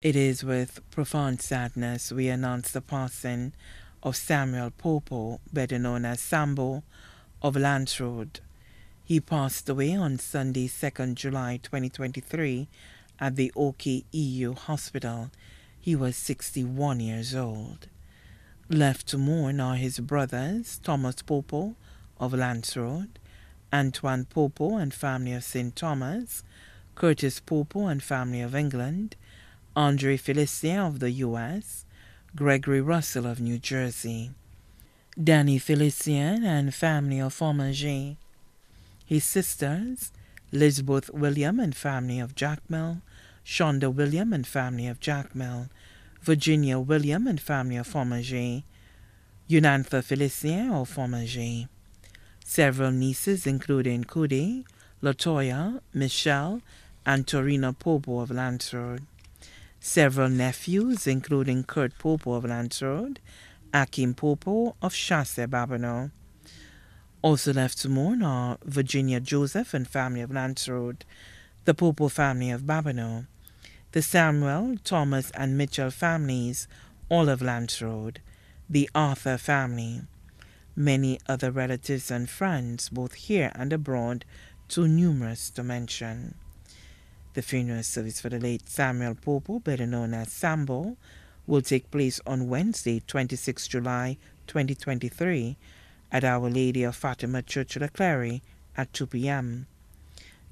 It is with profound sadness we announce the passing of Samuel Popo, better known as Sambo, of Lance Road. He passed away on Sunday, 2nd July 2023, at the OKEU Hospital. He was 61 years old. Left to mourn are his brothers, Thomas Popo of Lance Road, Antoine Popo and family of St. Thomas, Curtis Popo and family of England, Andre Felicien of the U.S., Gregory Russell of New Jersey, Danny Felicien and family of Formager, his sisters, Lisbeth William and family of Jacmel, Shonda William and family of Jacmel, Virginia William and family of Formager, Unantha Felicien of Formager, several nieces including Cudi, Latoya, Michelle, and Torina Popo of Lance Road several nephews, including Kurt Popo of Lance Road, Akim Popo of Chasse Babonneau. Also left to mourn are Virginia Joseph and family of Lance Road, the Popo family of Babonneau, the Samuel, Thomas, and Mitchell families, all of Lance Road, the Arthur family, many other relatives and friends, both here and abroad, too numerous to mention. The funeral service for the late Samuel Popo, better known as Sambo, will take place on Wednesday, 26 July 2023, at Our Lady of Fatima Church of Clary at 2 p.m.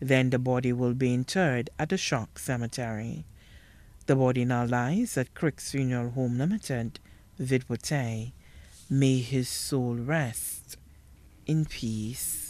Then the body will be interred at the Choc Cemetery. The body now lies at Cricks Funeral Home Limited, Vidwote. May his soul rest in peace.